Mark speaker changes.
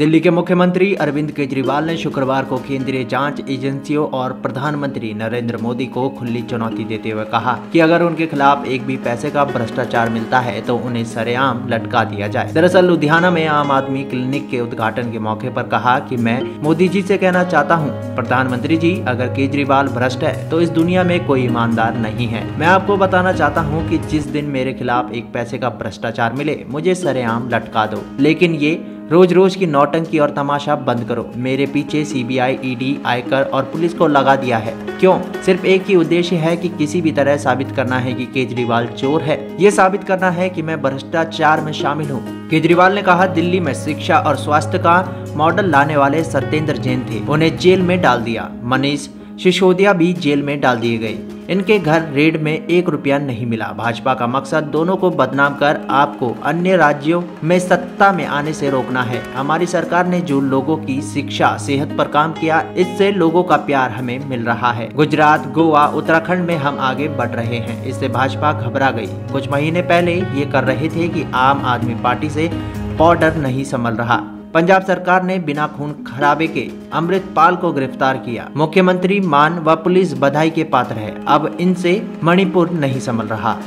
Speaker 1: दिल्ली के मुख्यमंत्री अरविंद केजरीवाल ने शुक्रवार को केंद्रीय जाँच एजेंसियों और प्रधानमंत्री नरेंद्र मोदी को खुली चुनौती देते हुए कहा कि अगर उनके खिलाफ एक भी पैसे का भ्रष्टाचार मिलता है तो उन्हें सरेआम लटका दिया जाए। दरअसल, लुधियाना में आम आदमी क्लिनिक के उद्घाटन के मौके पर कहा कि मैं मोदी जी से कहना चाहता हूँ, प्रधानमंत्री जी, अगर केजरीवाल भ्रष्ट है तो इस दुनिया में कोई ईमानदार नहीं है। मैं आपको बताना चाहता हूँ की जिस दिन मेरे खिलाफ एक पैसे का भ्रष्टाचार मिले, मुझे सरेआम लटका दो। लेकिन ये रोज रोज की नौटंकी और तमाशा बंद करो। मेरे पीछे सीबीआई, ईडी, आयकर और पुलिस को लगा दिया है। क्यों? सिर्फ़ एक ही उद्देश्य है कि किसी भी तरह साबित करना है कि केजरीवाल चोर है। ये साबित करना है कि मैं भ्रष्टाचार में शामिल हूँ। केजरीवाल ने कहा दिल्ली में शिक्षा और स्वास्थ्य का मॉडल लाने वाले सत्येंद्र जैन थे। उन्हें जेल में डाल दिया। मनीष सिसोदिया भी जेल में डाल दिए गए। इनके घर रेड में एक रुपया नहीं मिला। भाजपा का मकसद दोनों को बदनाम कर आपको अन्य राज्यों में सत्ता में आने से रोकना है। हमारी सरकार ने जो लोगों की शिक्षा, सेहत पर काम किया, इससे लोगों का प्यार हमें मिल रहा है। गुजरात, गोवा, उत्तराखंड में हम आगे बढ़ रहे हैं। इससे भाजपा घबरा गई। कुछ महीने पहले ये कर रहे थे कि आम आदमी पार्टी से बॉर्डर नहीं संभल रहा। पंजाब सरकार ने बिना खून खराबे के अमृतपाल को गिरफ़्तार किया। मुख्यमंत्री, मान व पुलिस बधाई के पात्र है। अब इनसे मणिपुर नहीं संभल रहा।